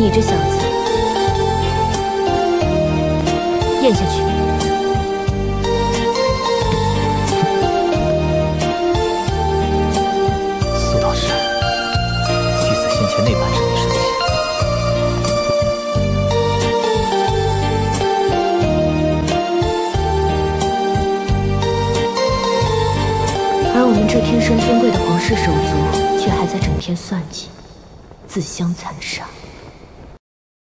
你这小子咽下去。苏大师弟子先前那般惹你生气而我们这天生尊贵的皇室手足却还在整天算计自相残杀。